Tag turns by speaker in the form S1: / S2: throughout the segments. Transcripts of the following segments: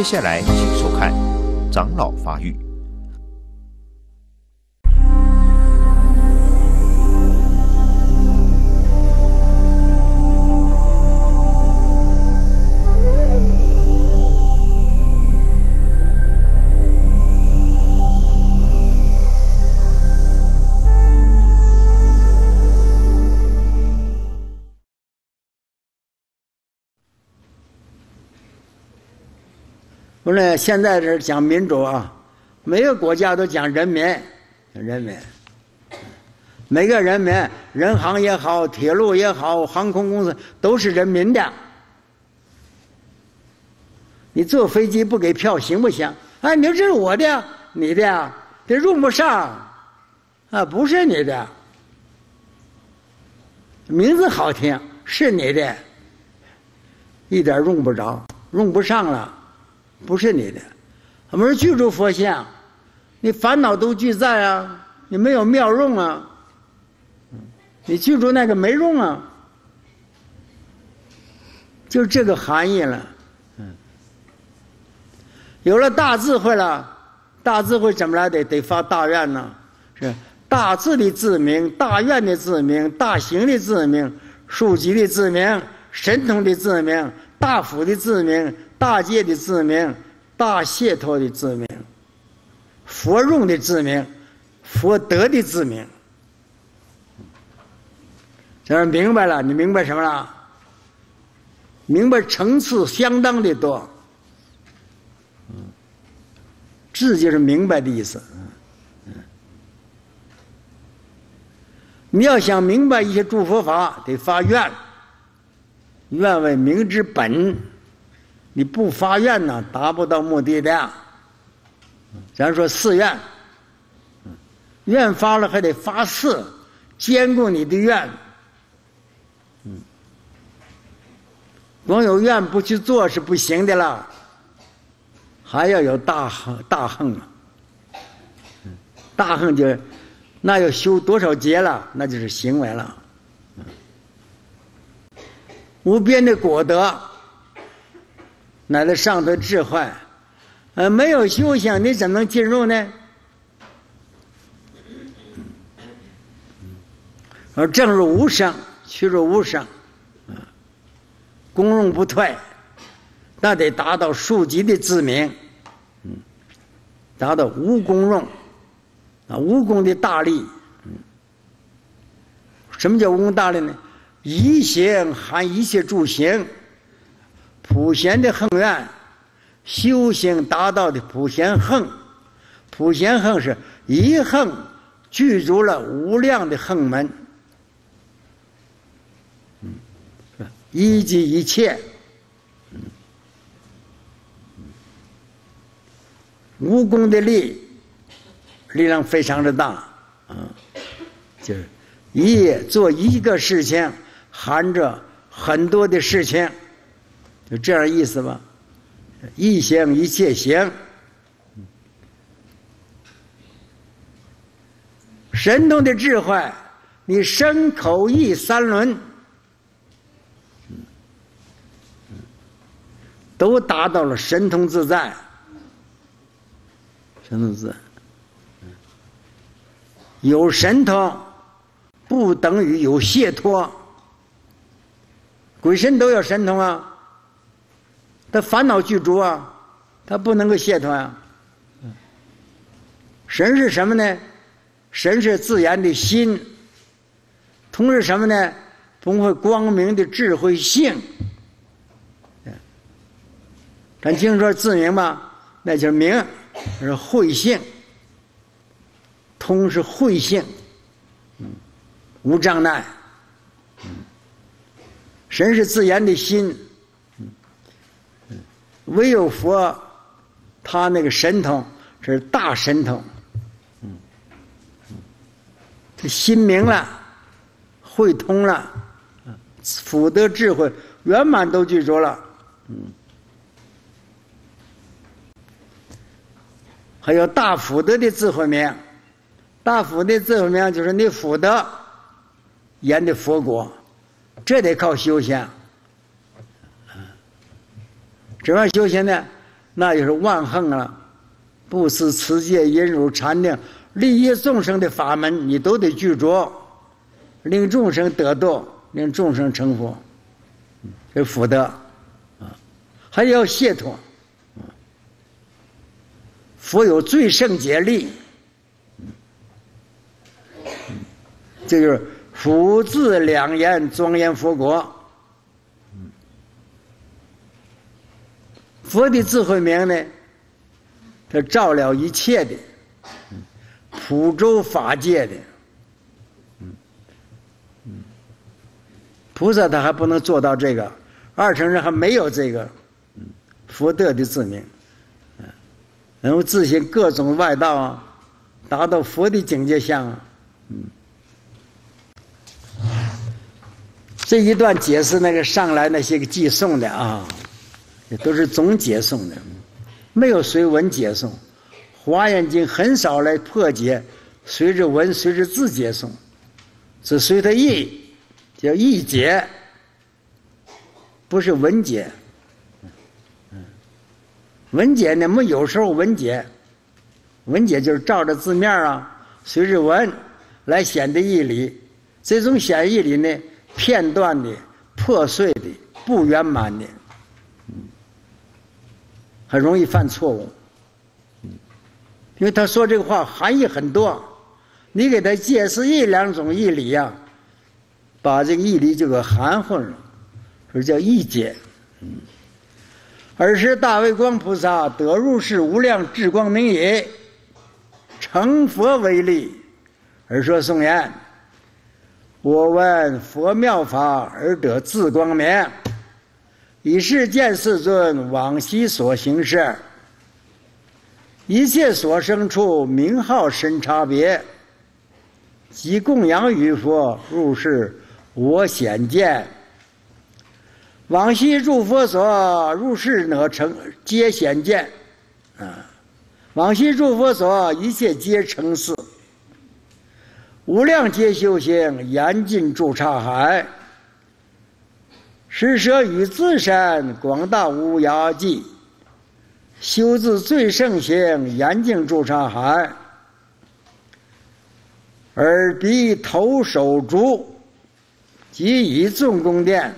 S1: 接下来请收看《长老发育》。
S2: 我说现在这讲民主啊，每个国家都讲人民，人民，每个人民，人行也好，铁路也好，航空公司都是人民的。你坐飞机不给票行不行？哎，你说这是我的，你的，这用不上，啊，不是你的，名字好听，是你的，一点用不着，用不上了。不是你的，我们是具足佛像，你烦恼都俱在啊，你没有妙用啊，你记住那个没用啊，就这个含义了，有了大智慧了，大智慧怎么来得得发大愿呢？是大智的自明，大愿的自明，大行的自明，数级的自明，神通的自明，大福的自明。大戒的自明，大解脱的自明，佛用的自明，佛德的自明，这明白了？你明白什么了？明白层次相当的多。嗯，智就是明白的意思。你要想明白一些诸佛法，得发愿，愿为明之本。你不发愿呢，达不到目的的。咱说誓愿，愿发了还得发誓，兼顾你的愿。嗯，光有愿不去做是不行的了，还要有大恨大恨啊！大恨就那要修多少劫了，那就是行为了。无边的果德。乃至上头智慧，呃，没有修行，你怎能进入呢？而正入无声，去入无声，功用不退，那得达到数级的自明，嗯，达到无功用，啊，无功的大力，嗯，什么叫无功大力呢？一行含一切诸行。普贤的恒愿，修行达到的普贤恒，普贤恒是一恒具足了无量的恒门，嗯，一即一切，嗯，无功的力，力量非常的大，啊，就是一做一个事情，含着很多的事情。就这样意思吧，一行一切行，神通的智慧，你身口意三轮，都达到了神通自在，神通自在，有神通不等于有解脱，鬼神都有神通啊。他烦恼具足啊，他不能够解脱啊。神是什么呢？神是自然的心，同时什么呢？同时光明的智慧性。咱经说自明嘛，那就是明，是慧性，通是慧性，无障碍。神是自然的心。唯有佛，他那个神通是大神通，嗯，这心明了，慧通了，福德智慧圆满都具足了，嗯，还有大福德的智慧名，大福的智慧名就是你福德演的佛果，这得靠修行。这玩意修行呢，那就是万恒啊！不思持戒、忍辱禅定、利益众生的法门，你都得具足，令众生得度，令众生成佛，这福德啊，还要解脱。佛有最胜解力，这就是福字两言庄严佛国。佛的智慧明呢，它照了一切的，普周法界的。菩萨他还不能做到这个，二乘人还没有这个福德的自明。然后自行各种外道啊，达到佛的境界相啊，嗯，这一段解释那个上来那些个寄送的啊，都是总解送的，没有随文解送，《华严经》很少来破解，随着文随着字解送，只随他意，叫意解，不是文解。文解呢？没有时候文解，文解就是照着字面啊，随着文来显得义理。这种显义理呢，片段的、破碎的、不圆满的，很容易犯错误。因为他说这个话含义很多，你给他解释一两种义理呀，把这个义理就给含混了，这叫义解。嗯。尔时大威光菩萨得入世无量智光明也，成佛为力，而说颂言：我闻佛妙法而得自光明，以是见世尊往昔所行事，一切所生处名号深差别，即供养于佛入世我显见。往昔诸佛所入世呢，成皆显见，啊！往昔诸佛所一切皆成事，无量皆修行严禁住刹海，施舍与自身广大无涯际，修自最胜行严禁住刹海，而鼻头手足，即以众宫殿。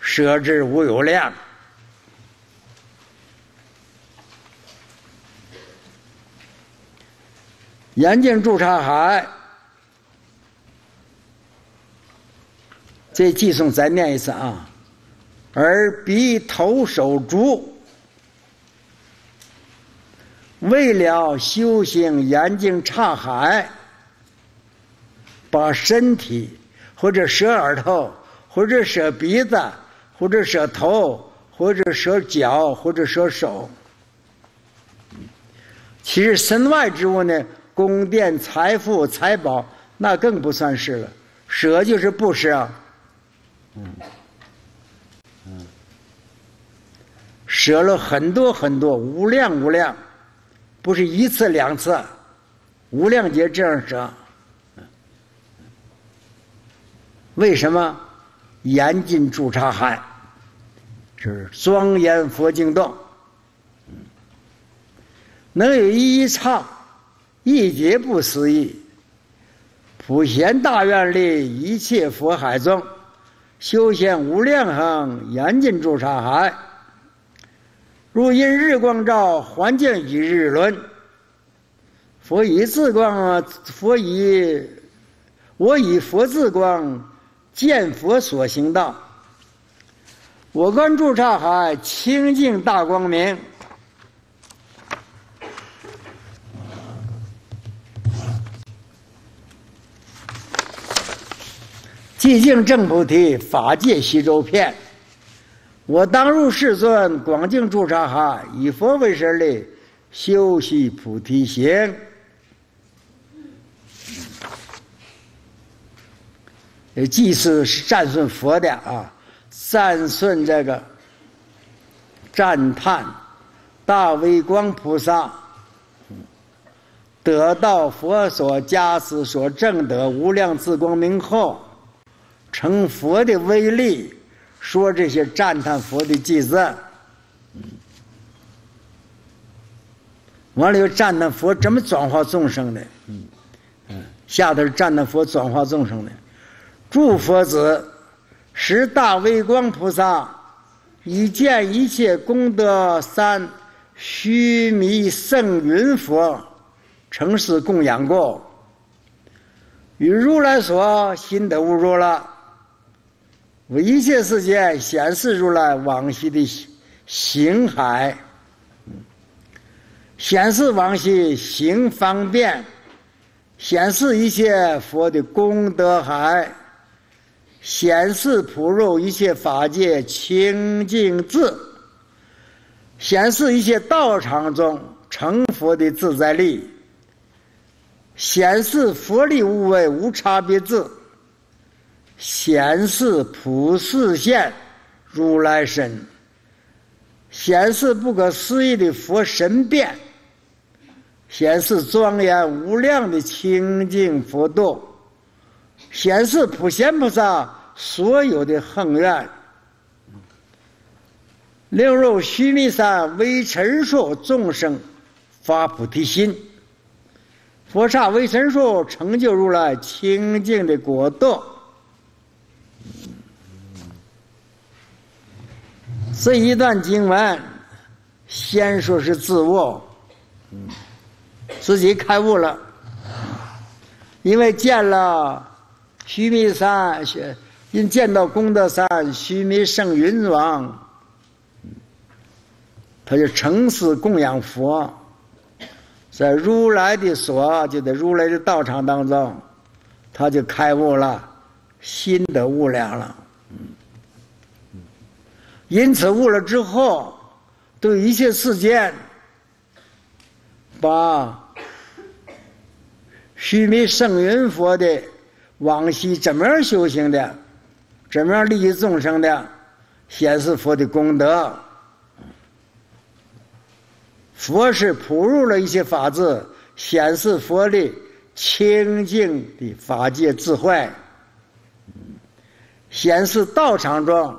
S2: 舍之无有量，严禁住刹海。这寄诵再念一次啊！而鼻头手足，为了修行严禁刹海，把身体或者舍耳朵，或者舍鼻子。或者舍头，或者舍脚，或者舍手。其实身外之物呢，宫殿、财富、财宝，那更不算是了。舍就是不舍。啊，嗯，舍了很多很多，无量无量，不是一次两次，无量劫这样舍。为什么？严禁住刹海，是庄严佛经洞，能有一刹一劫不思议，普贤大愿力一切佛海中，修现无量行，严禁住刹海。如因日光照，环境以日轮，佛以自光，佛以我以佛自光。见佛所行道，我观住刹海清净大光明，寂静正菩提法界西周遍。我当入世尊广净住刹哈，以佛为神力，修习菩提行。祭祀是赞顺佛的啊，赞顺这个赞叹大威光菩萨得到佛所加持所证得无量自光明后，成佛的威力，说这些赞叹佛的偈子。完了又赞叹佛怎么转化众生的，嗯嗯，下头是赞叹佛转化众生的，诸佛子，十大微光菩萨，以见一切功德三须弥圣云佛，成世供养过，与如来说心得无入了，为一切世界显示如来往昔的行海。显示往昔行方便，显示一切佛的功德海，显示普入一切法界清净智，显示一切道场中成佛的自在力，显示佛力无为无差别智，显示普世现如来身，显示不可思议的佛神变。显示庄严无量的清净佛度，显示普贤菩萨所有的恒愿，令入须弥山为尘数众生发菩提心，佛刹为尘数成就如来清净的果度。这一段经文，先说是自悟，自己开悟了，因为见了须弥山，因见到功德山须弥圣云王，他就诚实供养佛，在如来的所，就在如来的道场当中，他就开悟了，心得无量了。因此悟了之后，对一切世间，把。须弥圣云佛的往昔怎么样修行的，怎么样利益众生的，显示佛的功德。佛是普入了一些法智，显示佛的清净的法界智慧，显示道场中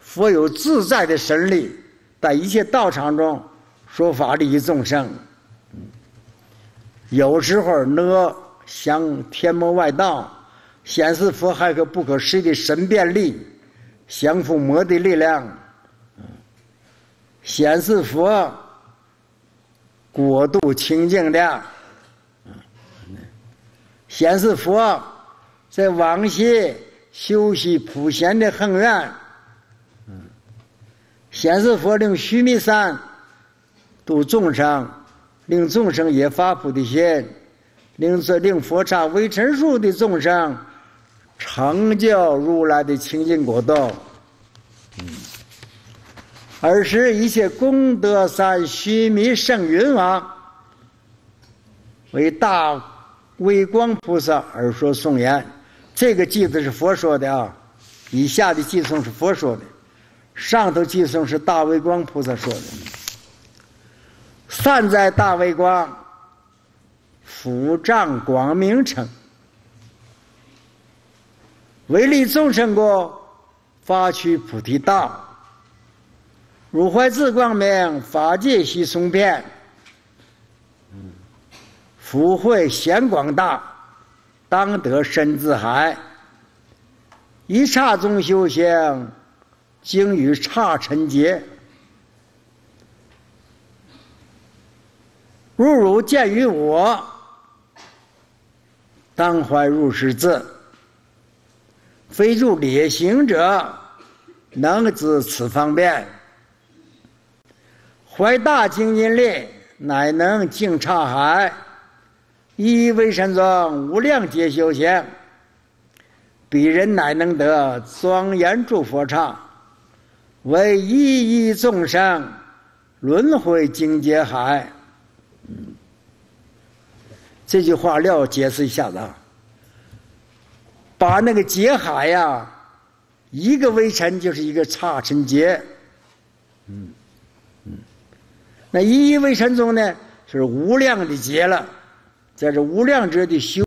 S2: 佛有自在的神力，在一切道场中说法利益众生。有时候呢，想天魔外道，显示佛还有不可思议的神变力，降伏魔的力量，显示佛国度清净的，显示佛在往昔修习普贤的恒愿，嗯显示佛令须弥山度众生。令众生也发菩提心，令这令佛刹微尘数的众生成就如来的清净果道。嗯而使一切功德三须弥圣云王为大微光菩萨而说颂言。这个偈子是佛说的啊，以下的偈颂是佛说的，上头偈颂是大威光菩萨说的。善哉大威光，福障光明成，为利众生故，发取菩提道。如怀自光明，法界悉松遍。福慧显广大，当得身自海。一刹中修行，经于刹尘劫。如汝见于我，当怀如是智。非入劣行者，能知此方便。怀大精进力，乃能净刹海。一一为神中无量劫修行，彼人乃能得庄严诸佛刹，为一一众生轮回境界海。这句话料解释一下子啊，把那个劫海呀，一个微尘就是一个刹尘劫，嗯嗯，那一一微尘中呢，是无量的劫了，在这无量者的修。